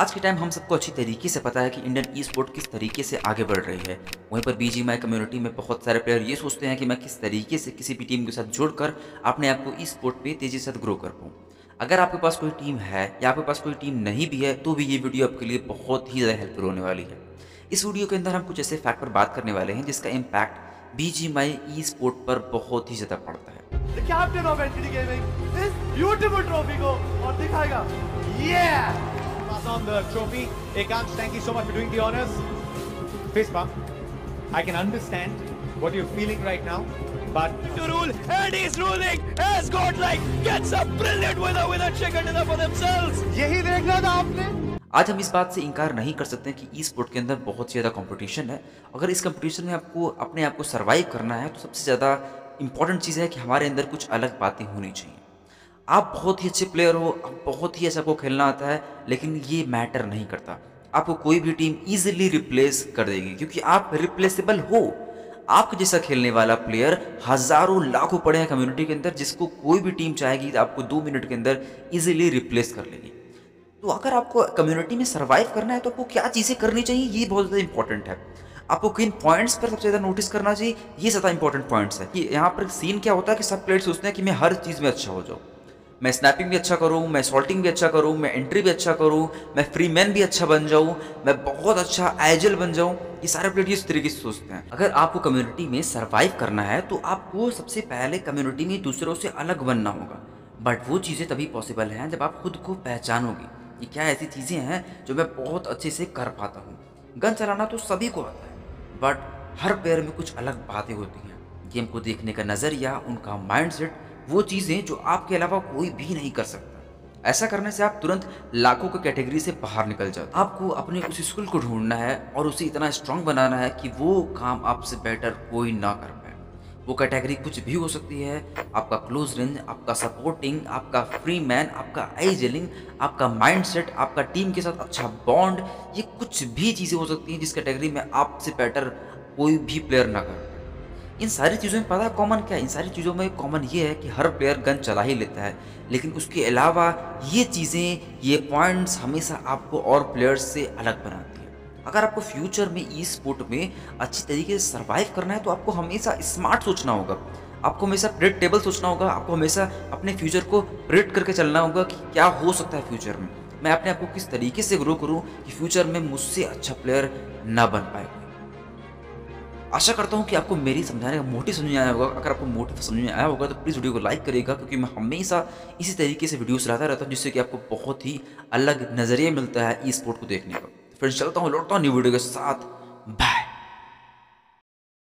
आज के टाइम हम सबको अच्छी तरीके से पता है कि इंडियन ई स्पोर्ट किस तरीके से आगे बढ़ रही है। वहीं पर बी कम्युनिटी में बहुत सारे प्लेयर ये सोचते हैं कि मैं किस तरीके से किसी भी टीम के साथ जुड़कर अपने आप को ई स्पोर्ट पे तेज़ी से ग्रो कर पाऊँ। अगर आपके पास कोई टीम है या आपके पास कोई टीम नहीं भी है तो भी ये वीडियो आपके लिए बहुत ही ज़्यादा हेल्पफुल होने वाली है। इस वीडियो के अंदर हम कुछ ऐसे फैक्ट पर बात करने वाले हैं, जिसका impact B G MI e sport पर बहुत ही ज़्यादा पड़ता है। NTD Gaming इस beautiful trophy को और दिखाएगा। Yeah! Pass on the trophy. Ekansh, thank you so much for doing the honors. Fist bump. I can understand what you're feeling right now, but To rule and he's ruling as godlike gets a brilliant winner with a chicken dinner for themselves. यही देखना था आपने आज हम इस बात से इनकार नहीं कर सकते कि ई स्पोर्ट के अंदर बहुत ही ज़्यादा कंपटीशन है अगर इस कंपटीशन में आपको अपने आप को सर्वाइव करना है तो सबसे ज़्यादा इंपॉर्टेंट चीज़ है कि हमारे अंदर कुछ अलग बातें होनी चाहिए आप बहुत ही अच्छे प्लेयर हो, आप बहुत ही अच्छा को खेलना आता है, लेकिन ये मैटर नहीं करता। आपको कोई भी टीम इजीली रिप्लेस कर देगी, क्योंकि आप रिप्लेसेबल हो। आपके जैसा खेलने वाला प्लेयर हज़ारों लाखों पड़े हैं कम्युनिटी के अंदर, जिसको कोई भी टीम चाहेगी तो आपको दो मिनट के अंदर इजीली रिप्लेस कर लेगी। तो अगर आपको कम्युनिटी में सर्वाइव करना है तो आपको क्या चीज़ें करनी चाहिए, ये बहुत ज़्यादा इंपॉर्टेंट है। आपको किन पॉइंट्स पर सबसे ज़्यादा नोटिस करना चाहिए, ये ज़्यादा इंपॉर्टेंट पॉइंट्स है। कि यहाँ पर सीन क्या होता है कि सब प्लेयर सोचते हैं कि मैं हर चीज़ में अच्छा हो जाऊँ। मैं स्नैपिंग भी अच्छा करूँ, मैं सॉल्टिंग भी अच्छा करूँ, मैं एंट्री भी अच्छा करूँ, मैं फ्री मैन भी अच्छा बन जाऊँ, मैं बहुत अच्छा एजल बन जाऊँ, ये सारे प्लेयर इस तरीके से सोचते हैं। अगर आपको कम्युनिटी में सर्वाइव करना है तो आपको सबसे पहले कम्युनिटी में दूसरों से अलग बनना होगा। बट वो चीज़ें तभी पॉसिबल हैं जब आप खुद को पहचानोगे। कि क्या ऐसी चीज़ें हैं जो मैं बहुत अच्छे से कर पाता हूँ? गन चलाना तो सभी को आता है बट हर प्लेयर में कुछ अलग बातें होती हैं। गेम को देखने का नज़रिया, उनका माइंडसेट वो चीज़ें जो आपके अलावा कोई भी नहीं कर सकता। ऐसा करने से आप तुरंत लाखों की कैटेगरी से बाहर निकल जाते आपको अपने उस स्किल को ढूंढना है और उसे इतना स्ट्रांग बनाना है कि वो काम आपसे बेटर कोई ना कर पाए। वो कैटेगरी कुछ भी हो सकती है। आपका क्लोज रेंज आपका सपोर्टिंग आपका फ्री मैन आपका आई जेलिंग आपका माइंडसेट आपका टीम के साथ अच्छा बॉन्ड ये कुछ भी चीज़ें हो सकती हैं जिस कैटेगरी में आपसे बेटर कोई भी प्लेयर ना कर इन सारी चीज़ों में पता कॉमन क्या है? इन सारी चीज़ों में कॉमन ये है कि हर प्लेयर गन चला ही लेता है। लेकिन उसके अलावा ये चीज़ें, ये पॉइंट्स हमेशा आपको और प्लेयर्स से अलग बनाती हैं। अगर आपको फ्यूचर में ई स्पोर्ट में अच्छी तरीके से सर्वाइव करना है तो आपको हमेशा स्मार्ट सोचना होगा। आपको हमेशा प्रिडिक्टेबल सोचना होगा। आपको हमेशा अपने फ्यूचर को प्रिडिक्ट करके चलना होगा कि क्या हो सकता है फ्यूचर में। मैं अपने आप को किस तरीके से ग्रो करूँ कि फ्यूचर में मुझसे अच्छा प्लेयर ना बन पाए। आशा करता हूँ कि आपको मेरी समझाने का मोटिव समझ में आया होगा। अगर आपको मोटिव समझ में आया होगा तो प्लीज़ वीडियो को लाइक करिएगा, क्योंकि मैं हमेशा इसी तरीके से वीडियोस लाता रहता हूँ, जिससे कि आपको बहुत ही अलग नज़रिया मिलता है ई स्पोर्ट को देखने का। फिर चलता हूँ, लौटता हूँ न्यू वीडियो के साथ।